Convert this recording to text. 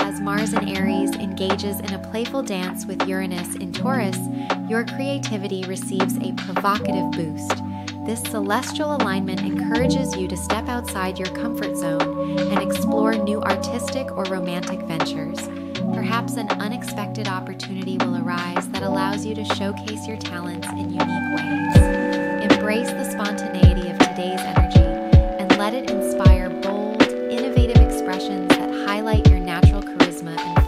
As Mars in Aries engages in a playful dance with Uranus in Taurus, your creativity receives a provocative boost. This celestial alignment encourages you to step outside your comfort zone and explore new artistic or romantic ventures. Perhaps an unexpected opportunity will arise that allows you to showcase your talents in unique ways. Embrace the spontaneity that highlight your natural charisma and